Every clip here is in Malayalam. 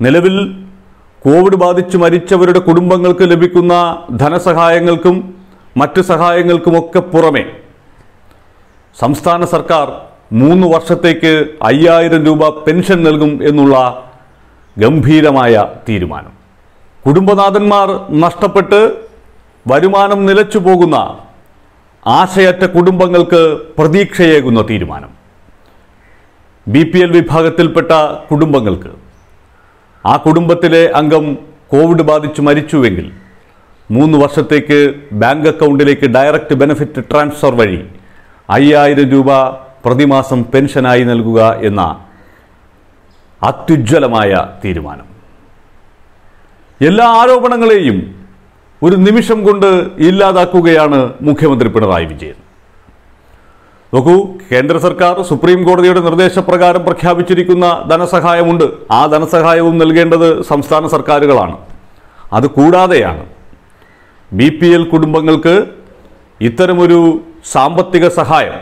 നിലവിൽ കോവിഡ് ബാധിച്ച് മരിച്ചവരുടെ കുടുംബങ്ങൾക്ക് ലഭിക്കുന്ന ധനസഹായങ്ങൾക്കും മറ്റ് സഹായങ്ങൾക്കുമൊക്കെ പുറമെ സംസ്ഥാന സർക്കാർ മൂന്ന് വർഷത്തേക്ക് അയ്യായിരം രൂപ പെൻഷൻ നൽകും എന്നുള്ള ഗംഭീരമായ തീരുമാനം. കുടുംബനാഥന്മാർ നഷ്ടപ്പെട്ട് വരുമാനം നിലച്ചു പോകുന്ന ആശയറ്റ കുടുംബങ്ങൾക്ക് പ്രതീക്ഷയേകുന്ന തീരുമാനം. ബി വിഭാഗത്തിൽപ്പെട്ട കുടുംബങ്ങൾക്ക് ആ കുടുംബത്തിലെ അംഗം കോവിഡ് ബാധിച്ച് മരിച്ചുവെങ്കിൽ മൂന്ന് വർഷത്തേക്ക് ബാങ്ക് അക്കൗണ്ടിലേക്ക് ഡയറക്റ്റ് ബെനഫിറ്റ് ട്രാൻസ്ഫർ വഴി അയ്യായിരം രൂപ പ്രതിമാസം പെൻഷനായി നൽകുക എന്ന അത്യുജ്വലമായ തീരുമാനം. എല്ലാ ആരോപണങ്ങളെയും ഒരു നിമിഷം കൊണ്ട് ഇല്ലാതാക്കുകയാണ് മുഖ്യമന്ത്രി പിണറായി വിജയൻ. നോക്കൂ കേന്ദ്ര സർക്കാർ സുപ്രീം കോടതിയുടെ നിർദ്ദേശപ്രകാരം പ്രഖ്യാപിച്ചിരിക്കുന്ന ധനസഹായമുണ്ട്. ആ ധനസഹായവും നൽകേണ്ടത് സംസ്ഥാന സർക്കാരുകളാണ്. അത് കൂടാതെയാണ് ബി പി എൽ കുടുംബങ്ങൾക്ക് ഇത്തരമൊരു സാമ്പത്തിക സഹായം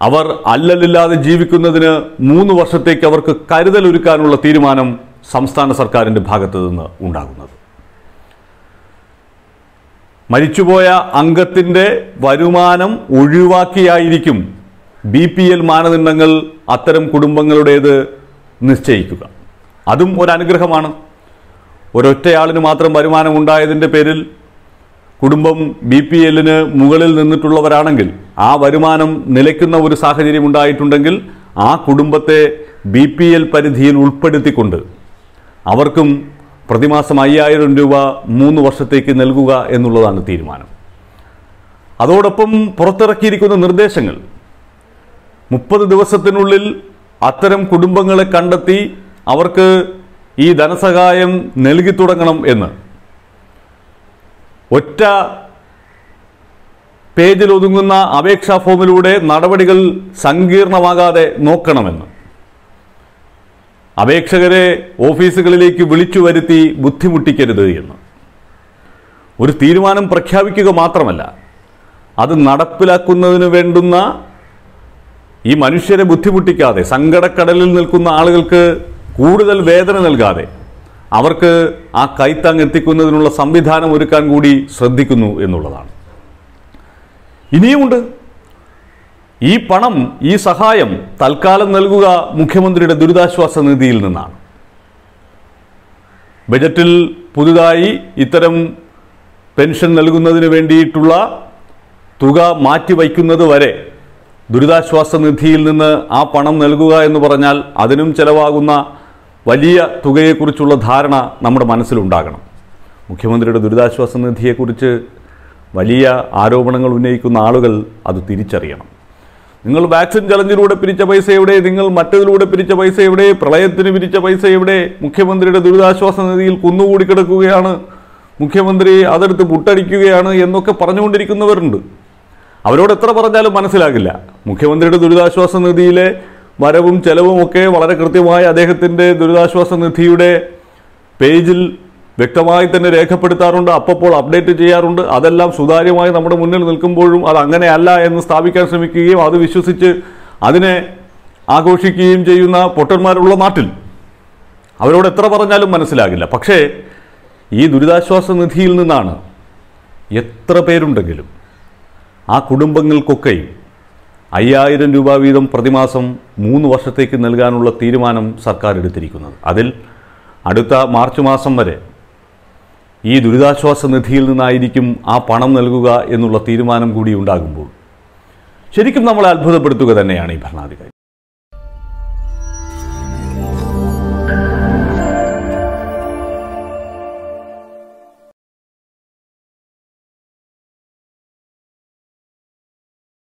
അവർ അല്ലലില്ലാതെ ജീവിക്കുന്നതിന് മൂന്ന് വർഷത്തേക്ക് അവർക്ക് കരുതലൊരുക്കാനുള്ള തീരുമാനം സംസ്ഥാന സർക്കാരിന്റെ ഭാഗത്തു നിന്ന് ഉണ്ടാകുന്നത്. മരിച്ചുപോയ അംഗത്തിന്റെ വരുമാനം ഒഴിവാക്കിയായിരിക്കും ബി പി എൽ മാനദണ്ഡങ്ങൾ അത്തരം കുടുംബങ്ങളുടേത് നിശ്ചയിക്കുക. അതും ഒരു അനുഗ്രഹമാണ് ഒരൊറ്റയാളിന് മാത്രം വരുമാനം ഉണ്ടായതിന്റെ പേരിൽ കുടുംബം ബി പി എല്ലിന് മുകളിൽ നിന്നിട്ടുള്ളവരാണെങ്കിൽ ആ വരുമാനം നിലയ്ക്കുന്ന ഒരു സാഹചര്യം ഉണ്ടായിട്ടുണ്ടെങ്കിൽ ആ കുടുംബത്തെ ബി പി എൽ പരിധിയിൽ ഉൾപ്പെടുത്തിക്കൊണ്ട് അവർക്കും പ്രതിമാസം അയ്യായിരം രൂപ മൂന്ന് വർഷത്തേക്ക് നൽകുക എന്നുള്ളതാണ് തീരുമാനം. അതോടൊപ്പം പുറത്തിറക്കിയിരിക്കുന്ന നിർദ്ദേശങ്ങൾ മുപ്പത് ദിവസത്തിനുള്ളിൽ അത്തരം കുടുംബങ്ങളെ കണ്ടെത്തി അവർക്ക് ഈ ധനസഹായം നൽകി തുടങ്ങണം എന്ന്. ഒറ്റ പേജിൽ ഒതുങ്ങുന്ന അപേക്ഷാ ഫോമിലൂടെ നടപടികൾ സങ്കീർണമാകാതെ നോക്കണമെന്ന്. അപേക്ഷകരെ ഓഫീസുകളിലേക്ക് വിളിച്ചു വരുത്തി ബുദ്ധിമുട്ടിക്കരുത് എന്ന്. ഒരു തീരുമാനം പ്രഖ്യാപിക്കുക മാത്രമല്ല അത് നടപ്പിലാക്കുന്നതിന് വേണ്ടുന്ന ഈ മനുഷ്യരെ ബുദ്ധിമുട്ടിക്കാതെ സങ്കടക്കടലിൽ നിൽക്കുന്ന ആളുകൾക്ക് കൂടുതൽ വേദന നൽകാതെ അവർക്ക് ആ കൈത്താങ് എത്തിക്കുന്നതിനുള്ള സംവിധാനം ഒരുക്കാൻ കൂടി ശ്രദ്ധിക്കുന്നു എന്നുള്ളതാണ്. ഇനിയുമുണ്ട് ഈ പണം ഈ സഹായം തൽക്കാലം നൽകുക മുഖ്യമന്ത്രിയുടെ ദുരിതാശ്വാസ നിധിയിൽ നിന്നാണ്. ബജറ്റിൽ പുതുതായി ഇത്തരം പെൻഷൻ നൽകുന്നതിന് വേണ്ടിയിട്ടുള്ള തുക മാറ്റിവയ്ക്കുന്നത് വരെ ദുരിതാശ്വാസ നിധിയിൽ നിന്ന് ആ പണം നൽകുക എന്ന് പറഞ്ഞാൽ അതിനും ചെലവാകുന്ന വലിയ തുകയെക്കുറിച്ചുള്ള ധാരണ നമ്മുടെ മനസ്സിലുണ്ടാകണം. മുഖ്യമന്ത്രിയുടെ ദുരിതാശ്വാസ നിധിയെക്കുറിച്ച് വലിയ ആരോപണങ്ങൾ ഉന്നയിക്കുന്ന ആളുകൾ അത് തിരിച്ചറിയണം. നിങ്ങൾ വാക്സിൻ ചലഞ്ചിലൂടെ പിരിച്ച പൈസ എവിടെ? നിങ്ങൾ മറ്റതിലൂടെ പിരിച്ച പൈസ എവിടെ? പ്രളയത്തിന് പിരിച്ച പൈസ എവിടെ? മുഖ്യമന്ത്രിയുടെ ദുരിതാശ്വാസ നിധിയിൽ കുന്നുകൂടി കിടക്കുകയാണ് മുഖ്യമന്ത്രി അതെടുത്ത് പുട്ടടിക്കുകയാണ് എന്നൊക്കെ പറഞ്ഞുകൊണ്ടിരിക്കുന്നവരുണ്ട്. അവരോട് എത്ര പറഞ്ഞാലും മനസ്സിലാകില്ല. മുഖ്യമന്ത്രിയുടെ ദുരിതാശ്വാസ നിധിയിലെ വരവും ചെലവും ഒക്കെ വളരെ കൃത്യമായി അദ്ദേഹത്തിന്റെ ദുരിതാശ്വാസ നിധിയുടെ പേജിൽ വ്യക്തമായി തന്നെ രേഖപ്പെടുത്താറുണ്ട്. അപ്പോൾ അപ്ഡേറ്റ് ചെയ്യാറുണ്ട്. അതെല്ലാം സുതാര്യമായി നമ്മുടെ മുന്നിൽ നിൽക്കുമ്പോഴും അത് അങ്ങനെയല്ല എന്ന് സ്ഥാപിക്കാൻ ശ്രമിക്കുകയും അത് വിശ്വസിച്ച് അതിനെ ആഘോഷിക്കുകയും ചെയ്യുന്ന പൊട്ടന്മാരുള്ള നാട്ടിൽ അവരോട് എത്ര പറഞ്ഞാലും മനസ്സിലാകില്ല. പക്ഷേ ഈ ദുരിതാശ്വാസ നിധിയിൽ നിന്നാണ് എത്ര പേരുണ്ടെങ്കിലും ആ കുടുംബങ്ങൾക്കൊക്കെ അയ്യായിരം രൂപ വീതം പ്രതിമാസം മൂന്ന് വർഷത്തേക്ക് നൽകാനുള്ള തീരുമാനം സർക്കാർ എടുത്തിരിക്കുന്നത്. അതിൽ അടുത്ത മാർച്ച് മാസം വരെ ഈ ദുരിതാശ്വാസ നിധിയിൽ നിന്നായിരിക്കും ആ പണം നൽകുക എന്നുള്ള തീരുമാനം കൂടി ഉണ്ടാകുമ്പോൾ. ശരിക്കും നമ്മളെ അത്ഭുതപ്പെടുത്തുക തന്നെയാണ് ഈ ഭരണാധികാരി.